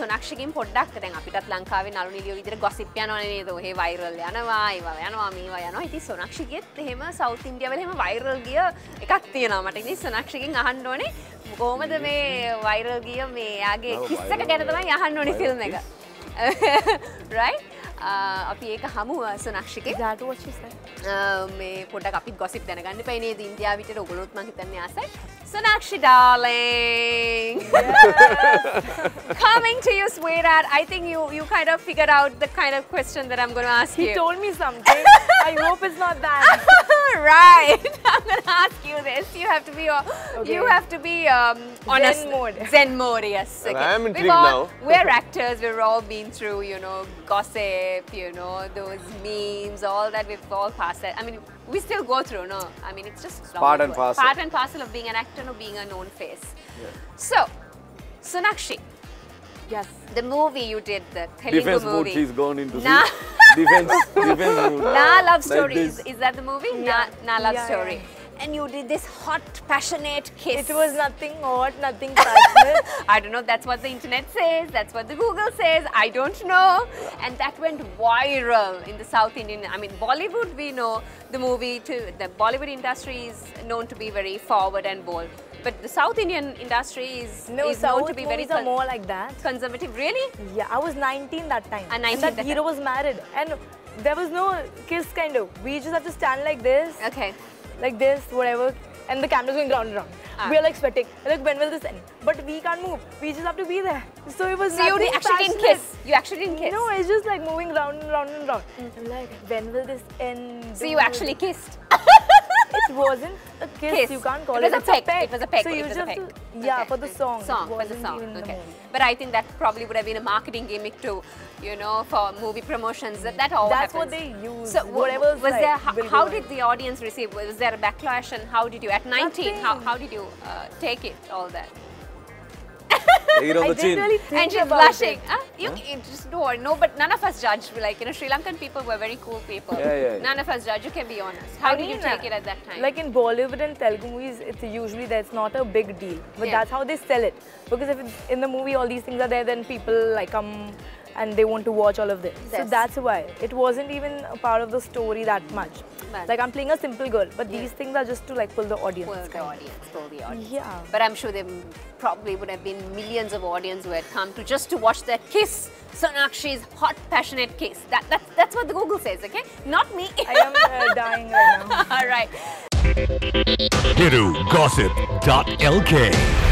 සොනක්ෂකින් පොඩ්ඩක් දැන් අපිටත් ලංකාවේ නලු නිලියෝ විදිහට ගොසිප් යනවනේ නේද? ඔහේ වයිරල් යනවා ඒවා යනවා මේවා යනවා. ඉතින් සොනක්ෂිගෙත් එහෙම සවුත් ඉන්දියාවල එහෙම වයිරල් ගිය එකක් තියෙනවා මට. ඉතින් සොනක්ෂිගෙන් අහන්න ඕනේ කොහොමද මේ වයිරල් ගිය මේ යාගේ කිස් එක ගැන තමයි අහන්න ඕනේ ෆිල්ම් එක. right අපි ඒක හමු සොනක්ෂිකේ That what she said. මේ පොඩක් අපිත් ගොසිප් දැනගන්න පයිනේ ඉන්දයාවිට ඔගොලොත් මං හිතන්න ආසයි Sonakshi ඩාලෙන් Coming to you, sweetheart, I think you, you kind of figured out the kind of question that I'm going to ask He you. told me something. I hope it's not that. right. I'm going to ask you this. You have to be, uh, Okay. you have to be um, honest. mode. Zen mode, yes. And okay. I am We've intrigued all- now. We're actors. We've all been through, you know, gossip, you know, those memes, all that. We've all passed that. I mean, we still go through, no? I mean, it's just part and parcel. Part and parcel of being an actor or being a known face. So, Sonakshi. Yes. the movie you did, the Telugu Defense mood movie. she's gone into. Nah. See? Defense, defense mood. Na Love Like Story. this. Is, is that the movie? Yeah. Na, Na Love Yeah, Story. yeah. And you did this hot, passionate kiss. It was nothing hot, nothing passionate. I don't know, that's what the internet says, that's what the Google says, I don't know. And that went viral in the South Indian, I mean, Bollywood, we know the movie, to, the Bollywood industry is known to be very forward and bold. But the South Indian industry is, No, is known to be very are more like that. conservative. Really? Yeah, I was 19 that time. Ah, 19 and that that hero time. was married. And there was no kiss kind of. We just have to stand like this, Okay. like this, whatever. And the camera's going round and round. Ah. We are like sweating. Like, when will this end? But we can't move. We just have to be there. So it was So you actually didn't kiss? You actually didn't kiss? No, it's just like moving round and round and round. I'm like, when will this end? So you actually kissed? It wasn't a kiss. Kiss. You can't call it it. was a peck. peck. It was a peck. So you just peck. to- yeah Okay. for the song. Song for the song. even the Okay. movie. But I think that probably would have been a marketing gimmick too, you know, for movie promotions. That, that all That's happens. what they use. So wh- Whatever's was like, there? How, how did the audience receive? Was there a backlash, and how did you at 19? How, how did you uh, take it? All that. Take it on I the didn't chin. really think and she's about blushing. it. Huh? You, you just don't worry. No, but none of us judge. Like you know, Sri Lankan people were very cool people. Yeah, yeah, yeah. None of us judge. You can be honest. How I did you take it at that time? Like in Bollywood and Telugu movies, it's usually that's not a big deal, but Yeah. that's how they sell it. Because if it's in the movie all these things are there, then people like come and they want to watch all of this. So that's why it wasn't even a part of the story that much. But- like I'm playing a simple girl, but Yeah. these things are just to like pull the audience. pull the kind audience, pull the audience. Yeah. But I'm sure there probably would have been millions of audience who had come to just to watch that kiss, Sonakshi's hot, passionate kiss. That, that, that's what the Google says, okay? Not me. I am uh, dying right now. All right. Hiru Gossip.lk